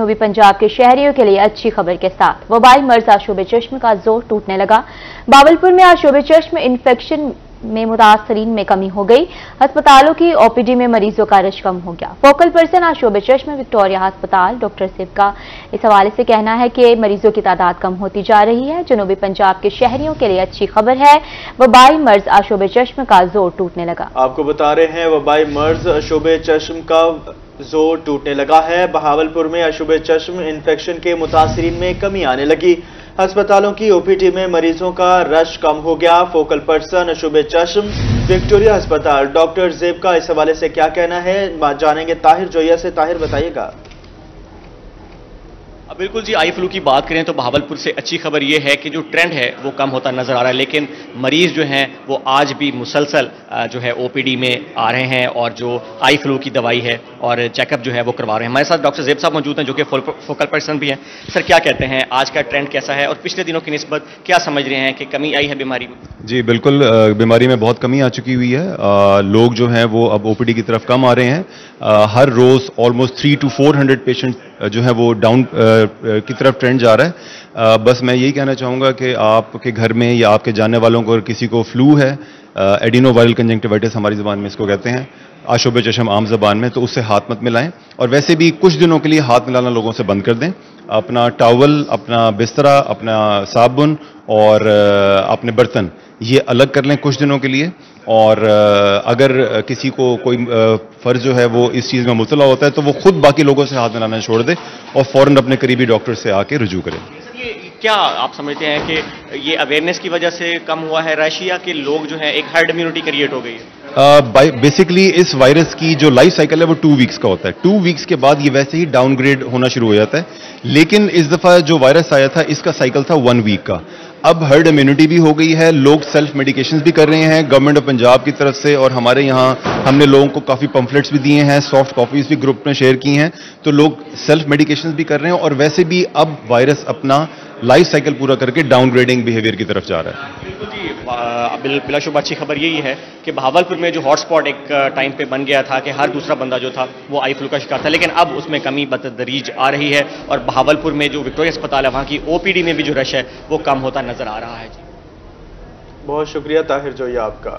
जनूबी पंजाब के शहरियों के लिए अच्छी खबर के साथ। वबाई मर्ज आशोब चश्म का ज़ोर टूटने लगा। बावलपुर में आशोब चश्म इन्फेक्शन में मुतासरीन में कमी हो गई। अस्पतालों की ओपीडी में मरीजों का रश कम हो गया। फोकल पर्सन आशोब चश्म विक्टोरिया अस्पताल, डॉक्टर सिव का इस हवाले से कहना है कि मरीजों की तादाद कम होती जा रही है। जनूबी पंजाब के शहरियों के लिए अच्छी खबर है। वबाई मर्ज आशोब चश्म का ज़ोर टूटने लगा। आपको बता रहे हैं वबाई मर्ज अशुब चश्म का ज़ोर टूटने लगा है। बहावलपुर में अशुभ चश्म इन्फेक्शन के मुतासरीन में कमी आने लगी। अस्पतालों की ओपीडी में मरीजों का रश कम हो गया। फोकल पर्सन, अशुभ चश्म, विक्टोरिया अस्पताल। डॉक्टर जेब का इस हवाले से क्या कहना है? जानेंगे ताहिर जोया से। ताहिर, बताइएगा। बिल्कुल जी, आई फ्लू की बात करें तो बहावलपुर से अच्छी खबर यह है कि जो ट्रेंड है, वो कम होता नज़र आ रहा है। लेकिन मरीज़ जो हैं, वो आज भी मुसलसल जो है ओपीडी में आ रहे हैं और जो आई फ्लू की दवाई है और चेकअप जो है, वो करवा रहे हैं। हमारे साथ डॉक्टर जेब साहब मौजूद हैं, जो कि फोकल पर्सन भी हैं। सर, क्या कहते हैं, आज का ट्रेंड कैसा है और पिछले दिनों की नस्बत क्या समझ रहे हैं कि कमी आई है बीमारी में? जी, बिल्कुल बीमारी में बहुत कमी आ चुकी हुई है। लोग जो हैं, वो अब ओपीडी की तरफ़ कम आ रहे हैं। हर रोज almost three two four hundred patient जो है वो डाउन की तरफ़ ट्रेंड जा रहा है। बस मैं यही कहना चाहूँगा कि आपके घर में या आपके जानने वालों को किसी को फ्लू है एडिनो वायरल कंजंक्टिवाइटिस हमारी ज़बान में इसको कहते हैं आशुब चशम आम जबान में तो उससे हाथ मत मिलाएँ। और वैसे भी कुछ दिनों के लिए हाथ मिलाना लोगों से बंद कर दें। अपना टावल अपना बिस्तरा, अपना साबुन और अपने बर्तन। ये अलग कर लें कुछ दिनों के लिए। और अगर किसी को कोई फ़र्ज़ जो है वो इस चीज़ में मुतला होता है तो वो खुद बाकी लोगों से हाथ मिलाना छोड़ दे और फ़ौरन अपने करीबी डॉक्टर से आके रुजू करें। क्या आप समझते हैं कि ये अवेयरनेस की वजह से कम हुआ है रशिया के लोग जो है एक हर्ड इम्यूनिटी क्रिएट हो गई है? बेसिकली uh, इस वायरस की जो लाइफ साइकिल है वो टू वीक्स का होता है। टू वीक्स के बाद ये वैसे ही डाउनग्रेड होना शुरू हो जाता है। लेकिन इस दफ़ा जो वायरस आया था इसका साइकिल था वन वीक का। अब हर्ड इम्यूनिटी भी हो गई है, लोग सेल्फ मेडिकेशन भी कर रहे हैं गवर्नमेंट ऑफ़ पंजाब की तरफ़ से और हमारे यहाँ हमने लोगों को काफ़ी पंफलेट्स भी दिए हैं सॉफ्ट कॉपीज भी ग्रुप में शेयर की हैं तो लोग सेल्फ मेडिकेशन भी कर रहे हैं और वैसे भी अब वायरस अपना लाइफ साइकिल पूरा करके डाउनग्रेडिंग बिहेवियर की तरफ़ जा रहा है। बिल्कुल जी बिलाशुब अच्छी खबर यही है कि भावलपुर में जो हॉटस्पॉट एक टाइम पे बन गया था कि हर दूसरा बंदा जो था वो आई फ्लू का शिकार था लेकिन अब उसमें कमी बतदरीज आ रही है और भावलपुर में जो विक्टोरिया अस्पताल है वहाँ की ओपीडी में भी जो रश है वो कम होता नज़र आ रहा है। जी। बहुत शुक्रिया ताहिर जो ये आपका।